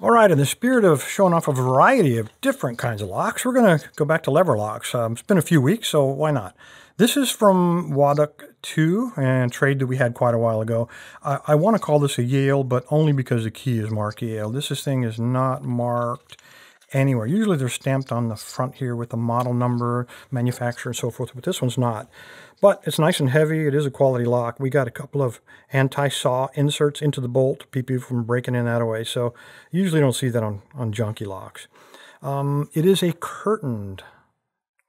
All right, in the spirit of showing off a variety of different kinds of locks, we're going to go back to lever locks. Um, it's been a few weeks, so why not? This is from Waddac 2 and trade that we had quite a while ago. I, I want to call this a Yale, but only because the key is marked Yale. This, this thing is not marked anywhere. Usually they're stamped on the front here with the model number, manufacturer, and so forth, but this one's not. But it's nice and heavy. It is a quality lock. We got a couple of anti-saw inserts into the bolt to keep you from breaking in that way. So usually don't see that on, on junky locks. Um, it is a curtained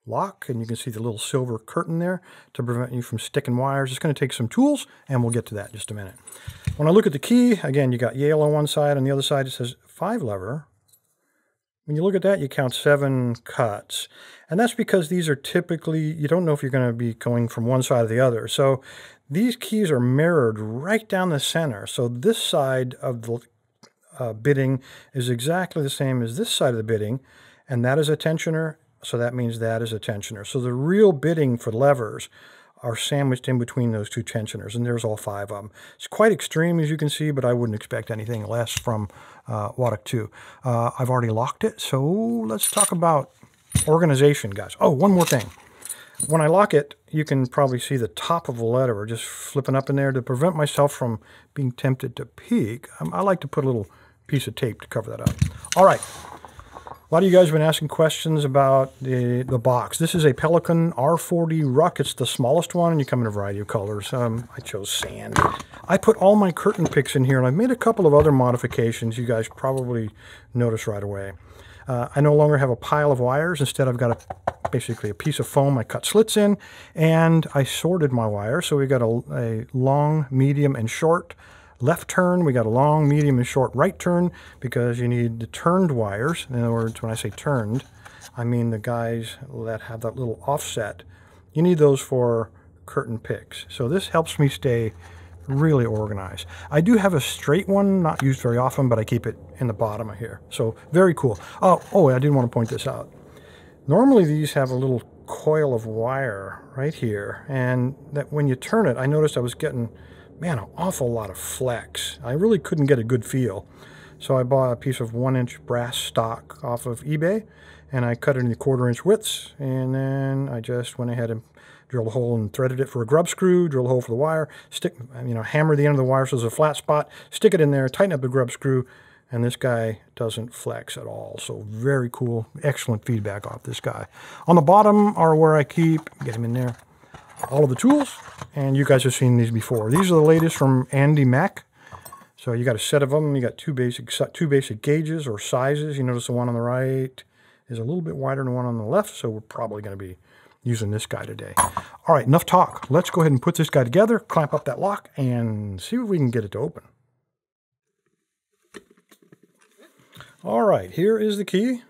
lock, and you can see the little silver curtain there to prevent you from sticking wires. It's going to take some tools, and we'll get to that in just a minute. When I look at the key, again, you got Yale on one side. On the other side, it says 5 lever. When you look at that, you count seven cuts. And that's because these are typically, you don't know if you're going to be going from one side or the other. So these keys are mirrored right down the center. So this side of the uh, bitting is exactly the same as this side of the bitting, And that is a tensioner. So that means that is a tensioner. So the real bitting for levers are sandwiched in between those two tensioners, and there's all five of them. It's quite extreme, as you can see, but I wouldn't expect anything less from uh, Waddac 2. Uh, I've already locked it, so let's talk about organization, guys. Oh, one more thing. When I lock it, you can probably see the top of the lever just flipping up in there. To prevent myself from being tempted to peek, um, I like to put a little piece of tape to cover that up. All right, a lot of you guys have been asking questions about the, the box. This is a Pelican R40 Ruck. It's the smallest one, and you come in a variety of colors. Um, I chose sand. I put all my curtain picks in here, and I've made a couple of other modifications you guys probably notice right away. Uh, I no longer have a pile of wires. Instead, I've got a, basically a piece of foam I cut slits in, and I sorted my wires. So we've got a, a long, medium, and short left turn. We got a long, medium, and short right turn because you need the turned wires. In other words, when I say turned, I mean the guys that have that little offset. You need those for curtain picks. So this helps me stay really organized. I do have a straight one, not used very often, but I keep it in the bottom of here. So very cool. Oh, oh, I did want to point this out. Normally these have a little coil of wire right here, and that when you turn it, I noticed I was getting man, an awful lot of flex. I really couldn't get a good feel. So I bought a piece of one inch brass stock off of eBay and I cut it into quarter inch widths and then I just went ahead and drilled a hole and threaded it for a grub screw, drilled a hole for the wire, stick, you know, hammer the end of the wire so there's a flat spot, stick it in there, tighten up the grub screw, and this guy doesn't flex at all. So very cool, excellent feedback off this guy. On the bottom are where I keep, get him in there, all of the tools, and you guys have seen these before. These are the latest from Andy Mack. So you got a set of them. You got two basic two basic gauges or sizes. You notice the one on the right is a little bit wider than the one on the left, so we're probably going to be using this guy today. All right, enough talk. Let's go ahead and put this guy together, clamp up that lock, and see if we can get it to open. All right, here is the key.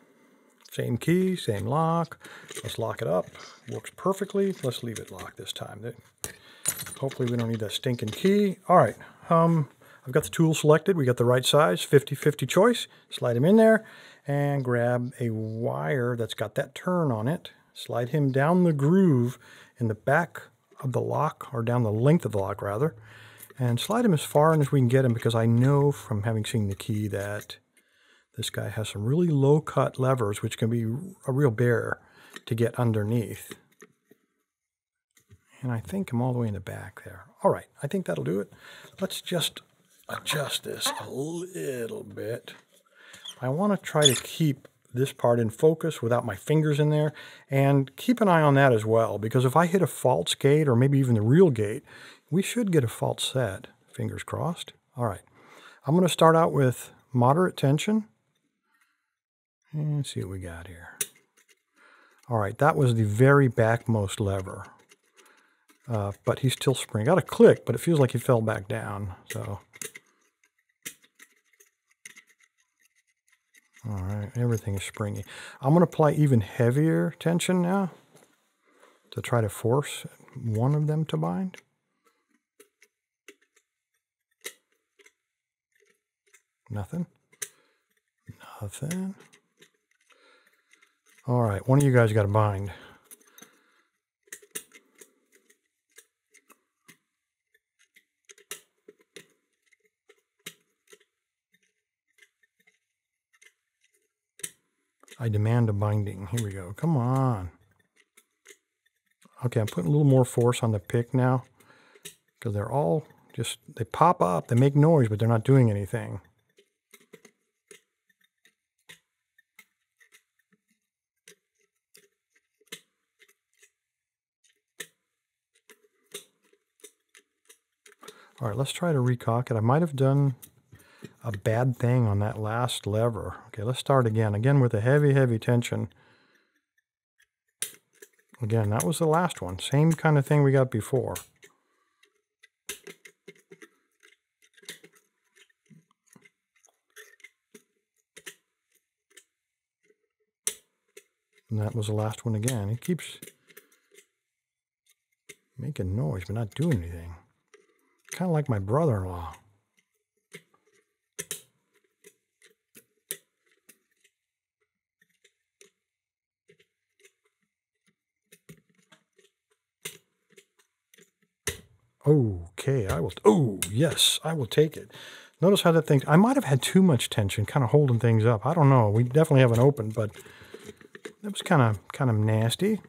Same key, same lock. Let's lock it up. Works perfectly. Let's leave it locked this time. Hopefully we don't need that stinking key. All right, um, I've got the tool selected. We got the right size, 50-50 choice. Slide him in there and grab a wire that's got that turn on it. Slide him down the groove in the back of the lock, or down the length of the lock rather, and slide him as far in as we can get him because I know from having seen the key that this guy has some really low cut levers, which can be a real bear to get underneath. And I think I'm all the way in the back there. All right, I think that'll do it. Let's just adjust this a little bit. I want to try to keep this part in focus without my fingers in there. And keep an eye on that as well, because if I hit a false gate or maybe even the real gate, we should get a false set. Fingers crossed. All right. I'm going to start out with moderate tension. And see what we got here. All right, that was the very backmost lever. Uh, but he's still spring. Got a click, but it feels like he fell back down. So, all right, everything is springy. I'm going to apply even heavier tension now to try to force one of them to bind. Nothing. Nothing. All right, one of you guys got to bind. I demand a binding. Here we go. Come on. Okay, I'm putting a little more force on the pick now because they're all just, they pop up, they make noise, but they're not doing anything. All right, let's try to recock it. I might have done a bad thing on that last lever. Okay, let's start again. Again with a heavy, heavy tension. Again, that was the last one. Same kind of thing we got before. And that was the last one again. It keeps making noise, but not doing anything. Kind of like my brother-in-law. Okay, I will. Oh, yes, I will take it. Notice how that thing, I might have had too much tension, kind of holding things up. I don't know. We definitely haven't opened, but that was kind of kind of nasty.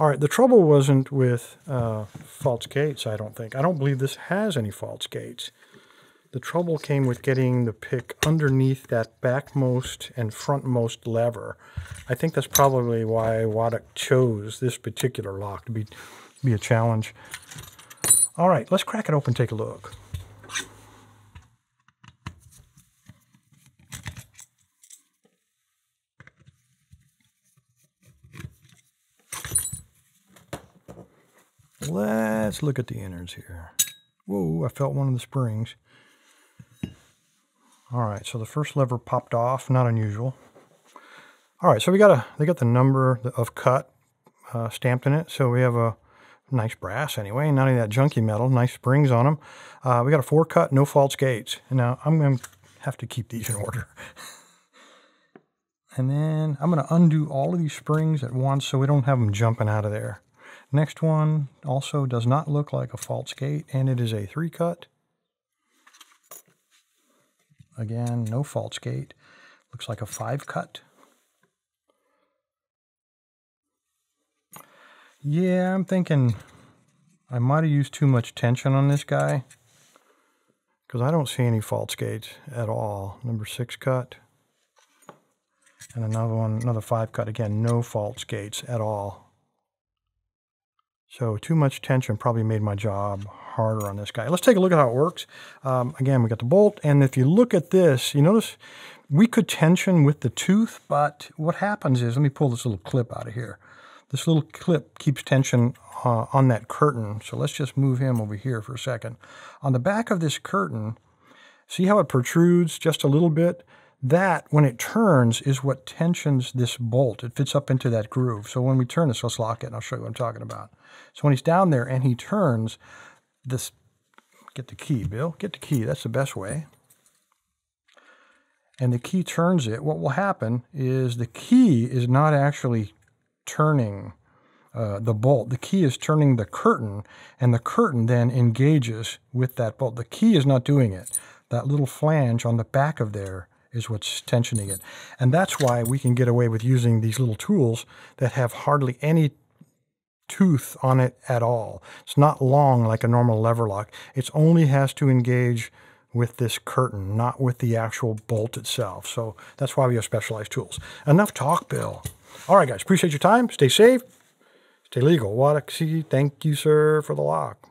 All right, the trouble wasn't with uh, false gates, I don't think. I don't believe this has any false gates. The trouble came with getting the pick underneath that backmost and frontmost lever. I think that's probably why Waddac chose this particular lock to be, be a challenge. All right, let's crack it open take a look. Let's look at the innards here. Whoa, I felt one of the springs. All right, so the first lever popped off, not unusual. All right, so we got a, they got the number of cut uh, stamped in it. So we have a nice brass anyway, not any of that junky metal, nice springs on them. Uh, we got a four cut, no false gates. And now I'm going to have to keep these in order. and then I'm going to undo all of these springs at once so we don't have them jumping out of there. Next one also does not look like a false gate, and it is a three cut. Again, no false gate. Looks like a five cut. Yeah, I'm thinking I might have used too much tension on this guy because I don't see any false gates at all. Number six cut. And another one, another five cut. Again, no false gates at all. So too much tension probably made my job harder on this guy. Let's take a look at how it works. Um, again, we got the bolt, and if you look at this, you notice we could tension with the tooth, but what happens is, let me pull this little clip out of here. This little clip keeps tension uh, on that curtain, so let's just move him over here for a second. On the back of this curtain, see how it protrudes just a little bit? That, when it turns, is what tensions this bolt. It fits up into that groove. So when we turn this, let's lock it, and I'll show you what I'm talking about. So when he's down there and he turns, this, get the key, Bill, get the key. That's the best way. And the key turns it. What will happen is the key is not actually turning uh, the bolt. The key is turning the curtain, and the curtain then engages with that bolt. The key is not doing it. That little flange on the back of there is what's tensioning it. And that's why we can get away with using these little tools that have hardly any tooth on it at all. It's not long like a normal lever lock. It only has to engage with this curtain, not with the actual bolt itself. So that's why we have specialized tools. Enough talk, Bill. All right, guys, appreciate your time. Stay safe. Stay legal. Waddac, thank you, sir, for the lock.